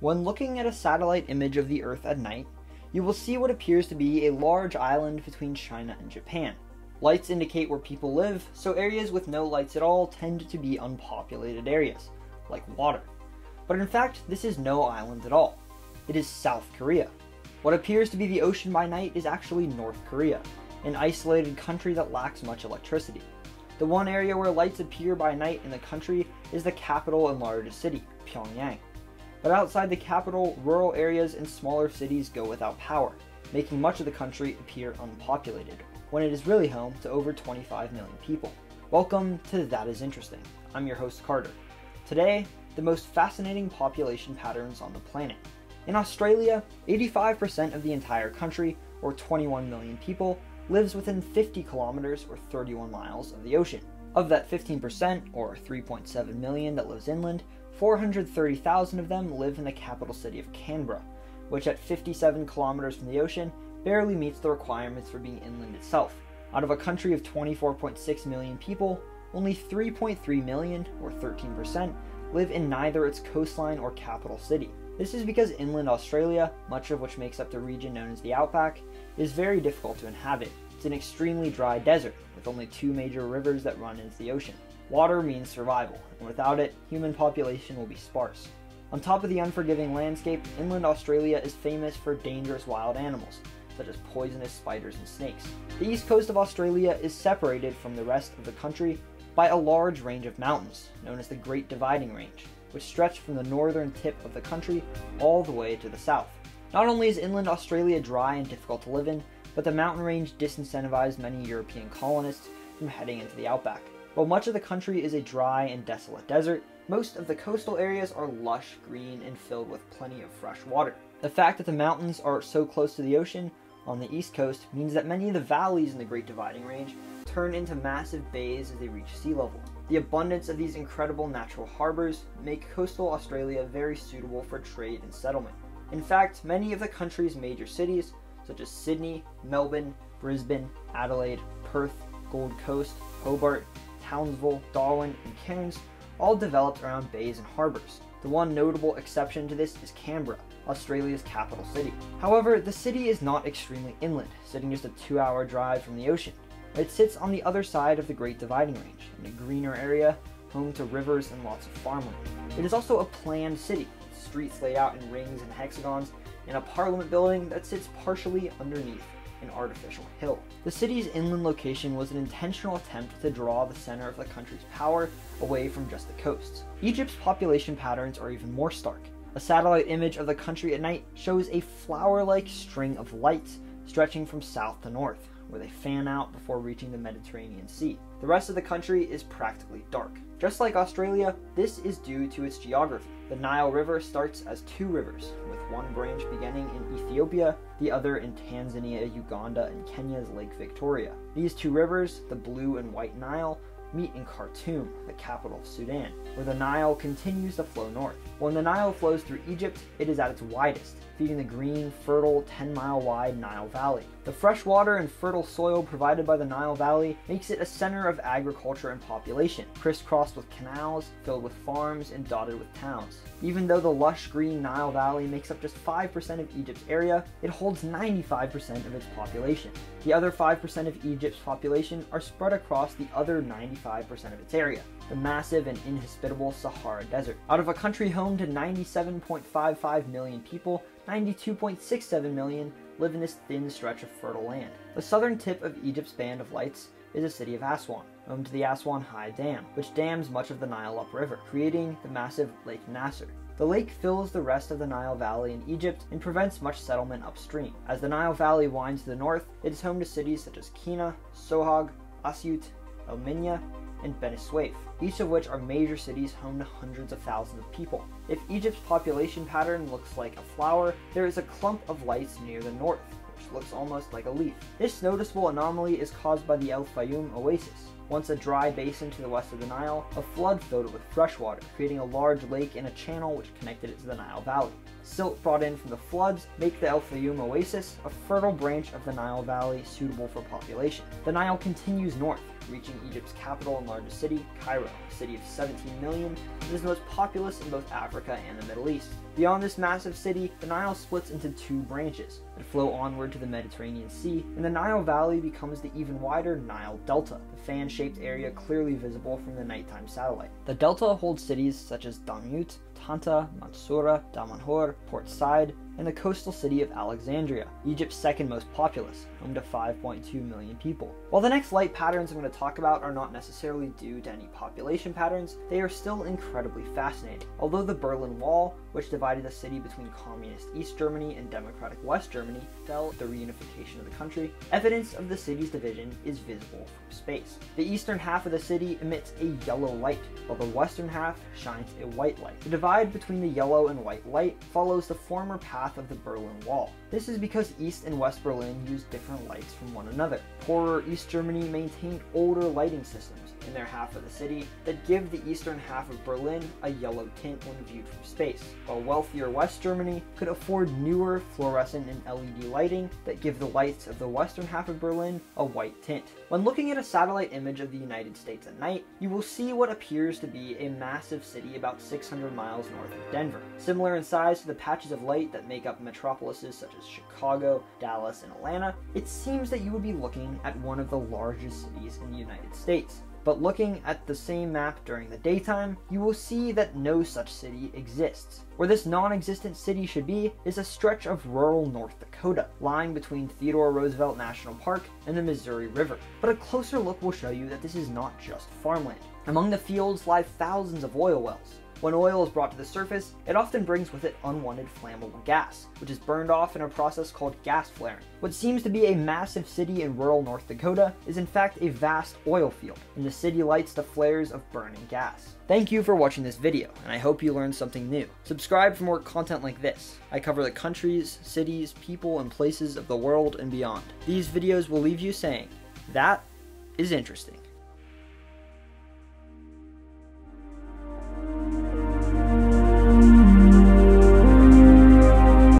When looking at a satellite image of the Earth at night, you will see what appears to be a large island between China and Japan. Lights indicate where people live, so areas with no lights at all tend to be unpopulated areas, like water. But in fact, this is no island at all. It is South Korea. What appears to be the ocean by night is actually North Korea, an isolated country that lacks much electricity. The one area where lights appear by night in the country is the capital and largest city, Pyongyang. But outside the capital, rural areas and smaller cities go without power, making much of the country appear unpopulated, when it is really home to over 25 million people. Welcome to That Is Interesting. I'm your host Carter. Today, the most fascinating population patterns on the planet. In Australia, 85% of the entire country, or 21 million people, lives within 50 kilometers or 31 miles of the ocean. Of that 15%, or 3.7 million that lives inland, 430,000 of them live in the capital city of Canberra, which at 57 kilometers from the ocean barely meets the requirements for being inland itself. Out of a country of 24.6 million people, only 3.3 million, or 13%, live in neither its coastline or capital city. This is because inland Australia, much of which makes up the region known as the Outback, is very difficult to inhabit. It's an extremely dry desert, with only two major rivers that run into the ocean. Water means survival, and without it, human population will be sparse. On top of the unforgiving landscape, inland Australia is famous for dangerous wild animals, such as poisonous spiders and snakes. The east coast of Australia is separated from the rest of the country by a large range of mountains, known as the Great Dividing Range, which stretch from the northern tip of the country all the way to the south. Not only is inland Australia dry and difficult to live in, but the mountain range disincentivized many European colonists from heading into the outback. While much of the country is a dry and desolate desert, most of the coastal areas are lush, green, and filled with plenty of fresh water. The fact that the mountains are so close to the ocean on the east coast means that many of the valleys in the Great Dividing Range turn into massive bays as they reach sea level. The abundance of these incredible natural harbors make coastal Australia very suitable for trade and settlement. In fact, many of the country's major cities, such as Sydney, Melbourne, Brisbane, Adelaide, Perth, Gold Coast, Hobart, Townsville, Darwin, and Cairns, all developed around bays and harbors. The one notable exception to this is Canberra, Australia's capital city. However, the city is not extremely inland, sitting just a two hour drive from the ocean. It sits on the other side of the Great Dividing Range, in a greener area, home to rivers and lots of farmland. It is also a planned city, streets laid out in rings and hexagons, and a parliament building that sits partially underneath an artificial hill. The city's inland location was an intentional attempt to draw the center of the country's power away from just the coasts. Egypt's population patterns are even more stark. A satellite image of the country at night shows a flower-like string of lights stretching from south to north, where they fan out before reaching the Mediterranean Sea. The rest of the country is practically dark. Just like Australia, this is due to its geography. The Nile River starts as two rivers, one branch beginning in Ethiopia, the other in Tanzania, Uganda, and Kenya's Lake Victoria. These two rivers, the Blue and White Nile, meet in Khartoum, the capital of Sudan, where the Nile continues to flow north. When the Nile flows through Egypt, it is at its widest, feeding the green, fertile, 10 mile wide Nile Valley. The fresh water and fertile soil provided by the Nile Valley makes it a center of agriculture and population, crisscrossed with canals, filled with farms, and dotted with towns. Even though the lush green Nile Valley makes up just 5% of Egypt's area, it holds 95% of its population. The other 5% of Egypt's population are spread across the other 95% of its area, the massive and inhospitable Sahara Desert. Out of a country home to 97.55 million people, 92.67 million live in this thin stretch of fertile land. The southern tip of Egypt's Band of Lights is the city of Aswan, home to the Aswan High Dam, which dams much of the Nile upriver, creating the massive Lake Nasser. The lake fills the rest of the Nile Valley in Egypt and prevents much settlement upstream. As the Nile Valley winds to the north, it is home to cities such as Qena, Sohag, Asyut, El Minya, and Beni Suef, each of which are major cities home to hundreds of thousands of people. If Egypt's population pattern looks like a flower, there is a clump of lights near the north, which looks almost like a leaf. This noticeable anomaly is caused by the El Fayum oasis, Once a dry basin to the west of the Nile, a flood filled it with fresh water, creating a large lake and a channel which connected it to the Nile Valley. Silt brought in from the floods make the El Fayoum Oasis a fertile branch of the Nile Valley suitable for population. The Nile continues north, reaching Egypt's capital and largest city, Cairo, a city of 17 million, and is the most populous in both Africa and the Middle East. Beyond this massive city, the Nile splits into two branches that flow onward to the Mediterranean Sea, and the Nile Valley becomes the even wider Nile Delta, the fan-shaped area clearly visible from the nighttime satellite. The delta holds cities such as Damiut, Tanta, Mansoura, Damanhur, Port Said, and the coastal city of Alexandria, Egypt's second most populous, home to 5.2 million people. While the next light patterns I'm going to talk about are not necessarily due to any population patterns, they are still incredibly fascinating. Although the Berlin Wall, which divided the city between communist East Germany and democratic West Germany, fell at the reunification of the country, evidence of the city's division is visible from space. The eastern half of the city emits a yellow light, while the western half shines a white light. The divide between the yellow and white light follows the former path of the Berlin Wall. This is because East and West Berlin used different lights from one another. Poorer East Germany maintained older lighting systems in their half of the city that give the eastern half of Berlin a yellow tint when viewed from space, while wealthier West Germany could afford newer fluorescent and LED lighting that give the lights of the western half of Berlin a white tint. When looking at a satellite image of the United States at night, you will see what appears to be a massive city about 600 miles north of Denver, similar in size to the patches of light that make make up metropolises such as Chicago, Dallas, and Atlanta, it seems that you would be looking at one of the largest cities in the United States. But looking at the same map during the daytime, you will see that no such city exists. Where this non-existent city should be is a stretch of rural North Dakota, lying between Theodore Roosevelt National Park and the Missouri River. But a closer look will show you that this is not just farmland. Among the fields lie thousands of oil wells, when oil is brought to the surface, it often brings with it unwanted flammable gas, which is burned off in a process called gas flaring. What seems to be a massive city in rural North Dakota is in fact a vast oil field, and the city lights the flares of burning gas. Thank you for watching this video, and I hope you learned something new. Subscribe for more content like this. I cover the countries, cities, people, and places of the world and beyond. These videos will leave you saying, that is interesting.